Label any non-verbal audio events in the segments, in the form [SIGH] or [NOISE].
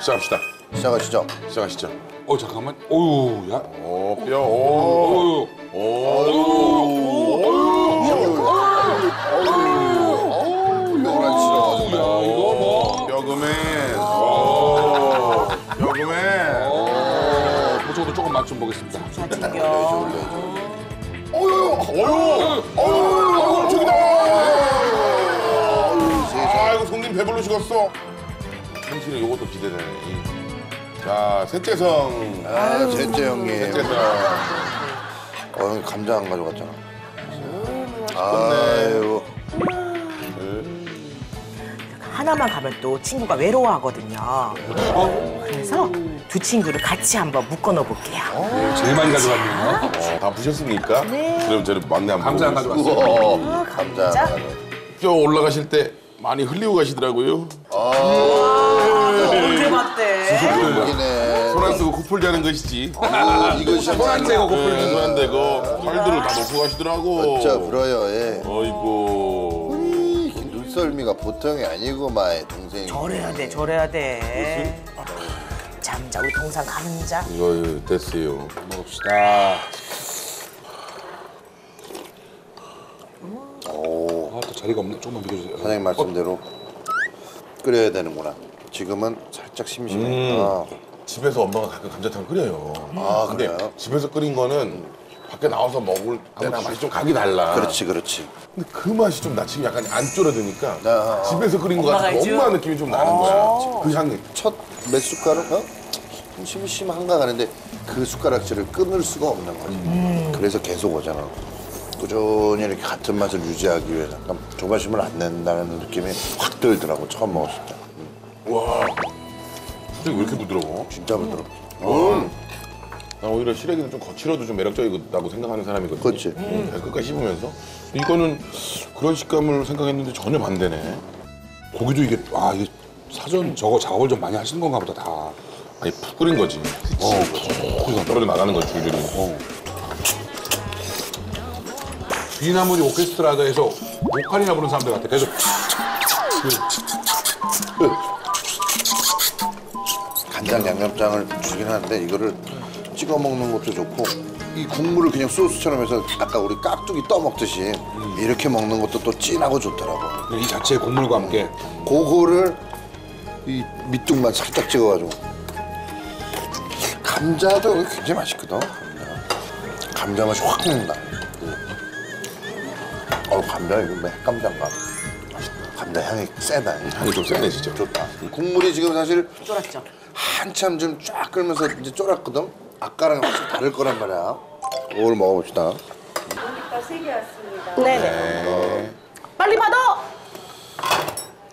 시작합시다. 시작하시죠. 시작하시죠. 어 잠깐만. 어유 야. 오, 뼈, 오, 어유. 요란 싫어 정말. 이거 뭐. 뼈그맨. 오. 어, 저도 조금 맛 좀 보겠습니다. 죽었어. 당신은 요것도 기대되네. 자, 셋째 성. 아, 셋째 형님. 셋째 성. 어, 형 감자 안 가져갔잖아. 아유. 하나만 가면 또 친구가 외로워하거든요. 그래서 두 친구를 같이 한번 묶어 넣어 볼게요. 제일 많이 가져갔네요. 어, 다 부셨습니까? 그럼 저는 막내 한번 감자 안. 가져갔어요. 우와, 감자. 감자? 안뼈 올라가실 때 많이 흘리고 가시더라고요. 언제 봤대? 가져가네. 손 안 쓰고 코풀 자는 것이지. 이것이 손안 떼고 네, 고플 손안 대고 털들을 다 놓고 가시더라고. 진짜 불어요, 예. 어이구. 눈썰미가 보통이 아니고만 동생이. 저래야 돼, 저래야 돼. 잠자, 우리 동상 감자. 이거 이거 됐어요. 먹읍시다. 오, 아, 또 자리가 없네. 조금만 비켜주세요. 사장님 말씀대로 끓여야 되는구나. 지금은 살짝 심심해. 음. 아, 집에서 엄마가 가끔 감자탕 끓여요. 아, 근데 그래요? 집에서 끓인 거는 밖에 나와서 먹을 때나 맛이 좀 각이 달라. 그렇지, 그렇지. 근데 그 맛이 좀 나 지금 약간 안 쫄아드니까 아. 집에서 끓인 거 엄마가 해줘? 엄마 느낌이 좀 나는 거야. 그 향이. 첫 몇 숟가락, 어? 좀 심심한가 하는데 그 숟가락질을 끊을 수가 없는 거지. 그래서 계속 오잖아. 꾸준히 이렇게 같은 맛을 유지하기 위해서 약간 조바심을 안 낸다는 느낌이 확 들더라고, 처음 먹었을 때. 와. 근데 왜 이렇게 부드러워? 진짜 부드럽지. 음. 난 오히려 시래기는 좀 거칠어도 좀 매력적이다고 생각하는 사람이거든. 그렇지. 음, 끝까지 씹으면서. 이거는 그런 식감을 생각했는데 전혀 반대네. 고기도 이게 아 이게 사전 저거 작업을 좀 많이 하시는 건가 보다 다. 아니 푹 끓인 거지. 어, 푹 떨어져 나가는 거지 줄줄이. 어. 비나무리 오케스트라에서 보컬이나 부르는 사람들 같아. 계속 간장 양념장을 주긴 하는데 이거를 찍어 먹는 것도 좋고 이 국물을 그냥 소스처럼 해서 아까 우리 깍두기 떠 먹듯이 이렇게 먹는 것도 또 진하고 좋더라고. 이 자체의 국물과 함께 그거를 이 밑둥만 살짝 찍어가지고 감자도 굉장히 맛있거든. 감자, 맛이 확 난다. 어 감자 이거 뭐 핵감자인가? 감자 향이 세다. 향이 좀 세네 진짜. 좋다. 국물이 지금 사실 쫄았죠? 한참 좀 쫙 끓면서 이제 쫄았거든. 아까랑 확실히 다를 거란 말이야. 이걸 먹어봅시다. 네네. 네. 빨리 받아!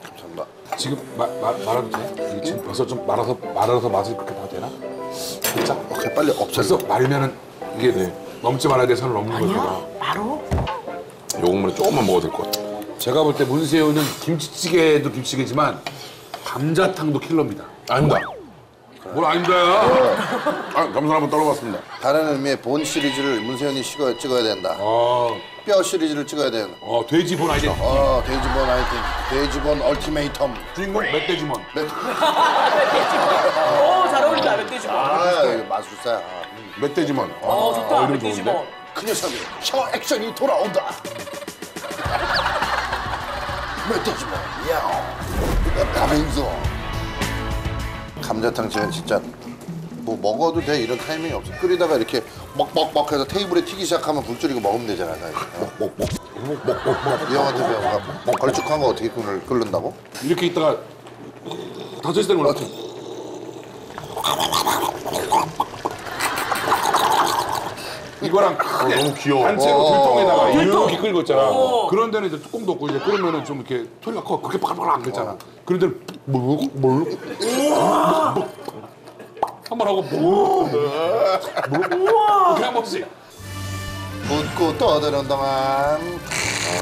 감사합니다. 지금 마, 마, 말아도 돼? 이게 지금 벌써 좀 말아서 말아서 맛을 그렇게 봐도 되나? 진짜? 오케이 빨리 없애서. 벌써 말면은 이게 넘지 말아야 될 선을 넘는 거잖아. 아니요, 바로. 요 국물을 조금만 먹어도 될 것 같아. 제가 볼 때 문세윤은 김치찌개도 김치찌개지만 감자탕도 킬러입니다. 아닙니다. 뭘 아닙니다. 아, 감사 한번 떨어봤습니다. 다른 의미의 본 시리즈를 문세현이 찍어, 찍어야 된다. 어, 뼈 시리즈를 찍어야 된다. 어 돼지 본 아이디. 어 돼지본 아이템, 돼지본 얼티메이텀. 주인공 멧돼지먼. 오, 잘 어울린다, 멧돼지 뭐. 아 이거 마술사야. 멧돼지만. 어, 좋다, 이름 멧돼지 좋은데? 뭐. 그 녀석이 혀 액션이 돌아온다. 멧돼지본. 야, 가면서 감자탕 집은 진짜 뭐 먹어도 돼 이런 타이밍이 없어. 끓이다가 이렇게 먹먹먹 해서 테이블에 튀기 시작하면 불 줄이고 먹으면 되잖아. 먹먹먹 먹먹먹 이형 같은 경우가 걸쭉한 거 어떻게 끓는다고? 이렇게 있다가 시 되는 거 같아. 이거랑 크게 너무 귀여워. 단체로 불통에다가 불통. 이렇게 끓고 있잖아. 그런 데는 이제 뚜껑도 없고 이제 끓으면은 좀 이렇게 소리가 커. 그렇게 바글바글 안 끓잖아. 그런 데는 물룩 물룩 한번 하고 물룩 물룩 이렇게 한 번씩. 붓고 떠드는 동안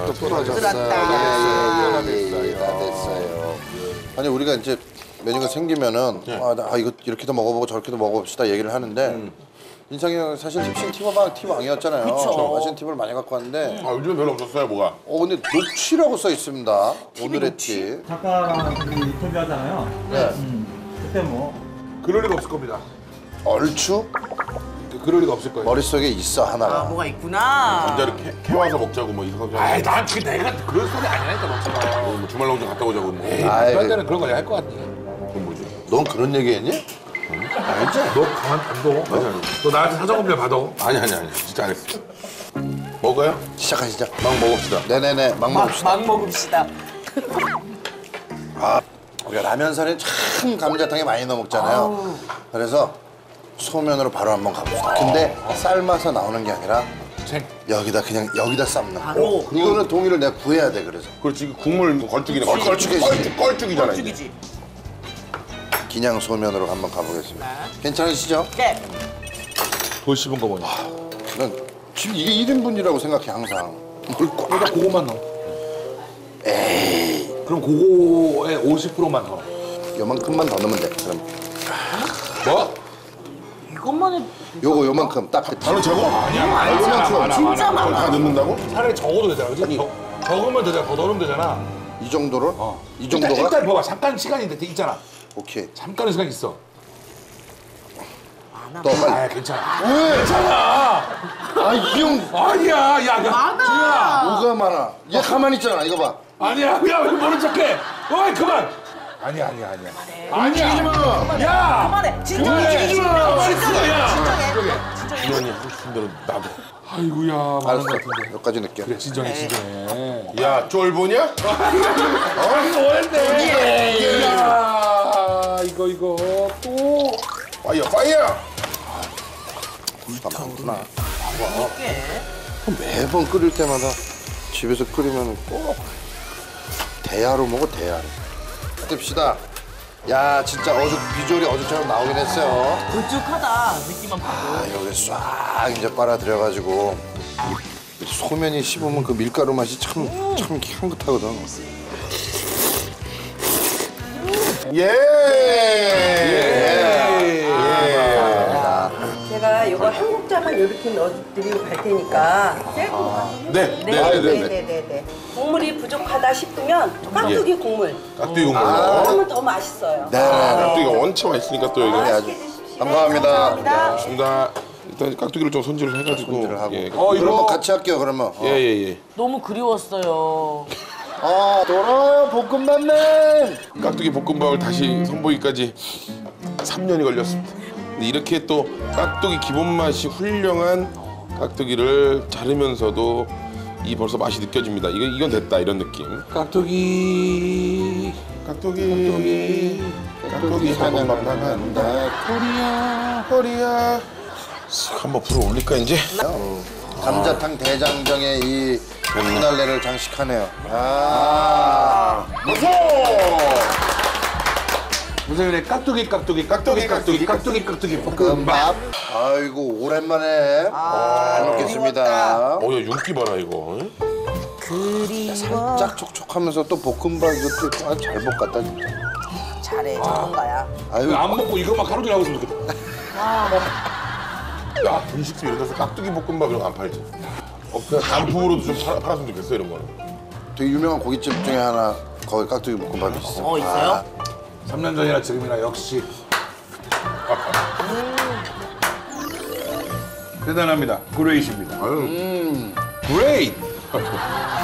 또 부러졌어요. 부러졌다. 예, 예, 예, 다 됐어요. 아니 우리가 이제 메뉴가 생기면은 아, 나, 아, 이거 이렇게도 먹어보고 저렇게도 먹어봅시다 얘기를 하는데 인상이 형 사실 팁신 티버방 티왕이었잖아요. 그쵸. 마신 팁을 많이 갖고 왔는데 아 요즘은 별로 없었어요 뭐가. 어 근데 녹취라고 써 있습니다. 오늘의 팁. 작가랑 둘이 인터뷰 하잖아요. 네. 음, 그때 뭐 그럴 리가 없을 겁니다. 얼추 그럴 리가 없을 거예요. 머릿속에 있어 아, 하나가. 뭐가 있구나. 남자를 캐, 캐와서 먹자고 뭐 이상하게. 아이 난 그 내가 그런 소리 아니라니까 너처럼. 뭐 주말 농장 갔다 오자고. 뭐. 에이 아이, 그럴 그- 때는 그런 거할것 같아. 그건 뭐지? 넌 그런 얘기 했니? 알지? 너 가만 안 둬. 아니 아니. 너 나한테 사정검사 받아. 아니 아니 아니. 진짜 안 했어. 먹어요? 시작하시죠. 막 먹읍시다. 네네네 막 막, 먹읍시다. 막 먹읍시다. 우리가 라면사리는 참 감자탕에 많이 넣어 먹잖아요. 그래서 소면으로 바로 한번 가봅시다. 근데 삶아서 나오는 게 아니라 생. 여기다 그냥 여기다 삶는 거. 바로. 이거는 동의를 내가 구해야 돼 그래서. 그렇지 그 국물 걸쭉이네. 걸- 걸쭉해지지. 걸쭉 걸쭉이잖아. 이게. 죽이지. 그냥 소면으로 한번 가보겠습니다. 괜찮으시죠? 네. 더 씹은 거 뭐냐? 난 지금 이게 1인분이라고 생각해 항상. 뭘 꼭- 그러니까 그거만 넣어. 에이. 그럼 그거에 50%만 넣어. 요만큼만 더 넣으면 돼. 그럼 뭐? 이것만 해. 요거 요만큼 딱 그. 바로 저거? 아니야. 요만큼. 진짜 그걸 다 많아. 넣는다고? 차라리 적어도 되잖아. 그지? 적- 적으면 되잖아. 더 넣으면 되잖아. 이 정도를? 어. 이 일단, 정도가? 일단 봐봐. 잠깐 시간이 있- 있잖아. 오케이. 잠깐의 시간 있어. 더 빨리. 아 괜찮아. 왜? 괜찮아. 아, 이 형. 아니야. 야, 야. 많아. 뭐가 많아? 얘 가만히 있잖아. 이거 봐. 아니야. 야, 왜 모른 척해? 어이 그만. 아니야, 아니야, 아니야. 아니야. 움직이지 마. 야. 그만해. 진정해. 진정해. 가만히 있어, 진정해. 기현이 하고 싶은 대로 나도. 아이고야. 많은 알았어. 것 같은데. 여기까지 넣게. 그래, 진정해, 진정해. 야 쫄보냐? [LAUGHS] 어, 뭐했네. 야, 이거 이거 또. 파이어 파이어. 다 많구나. 이게. 매번 끓일 때마다 집에서 끓이면 꼭 대야로 먹어 대야로. 뜹시다. 야 진짜 어죽 비주얼이 어죽처럼 나오긴 했어요. 걸쭉하다. 느낌만 봐도. 아 여기 싹 이제 빨아들여가지고 이 소면이 씹으면 그 밀가루 맛이 참 참 향긋하거든. 예. 제가 이거 한 국자만 이렇게 넣어드리고 갈 테니까 셀프 네. 네. 네. 네. 네. 네네네 국물이 부족하다 싶으면 깍두기 국물 깍두기 국물. 하면 더 맛있어요 네. 깍두기가 원체 맛있으니까 또. 맛있게 드십시오 감사합니다. 좋습니다. 일단 깍두기를 좀 손질을 해가지고. 손질을 하고. 예. 어, 이거- 그러면 같이 할게요 그러면. 어. 예 예 예. 너무 그리웠어요. 아 돌아요 볶음밥맨. 깍두기 볶음밥을 다시 선보기까지 3년이 걸렸습니다. 근데 이렇게 또 깍두기 기본 맛이 훌륭한 깍두기를 자르면서도 이 벌써 맛이 느껴집니다. 이거 이건 됐다 이런 느낌. 깍두기. 깍두기 깍두기 사냥만 나간다 코리아 코리아 쓱 한번 불어 올릴까 이제? 감자탕 대장정의 이 피날레를 장식하네요. 아. 무서워! 선생님의 깍두기 깍두기 깍두기 깍두기 깍두기 깍두기 볶음밥. 볶음밥. 아이고 오랜만에 잘 먹겠습니다. 어야 윤기 봐라 이거. 그리워. 짝 촉촉하면서 또 볶음밥 이것도 아, 잘 볶았다 진짜. 잘해. 전문가야. 아유 안 먹고 이것만 하루 종일 하고 있으면 좋겠다. 야 분식집 이런 데서 깍두기 볶음밥 이런 거 안 팔지. 어, 그냥 단품으로도 좀 팔, 팔았으면 좋겠어 이런 거는. 되게 유명한 고깃집 중에 하나 거기 깍두기 볶음밥이 있어. 어, 있어요? 3년 전이나 지금이나 역시 [LAUGHS] 대단합니다. 그레이십니다. 아유 그레이. [LAUGHS]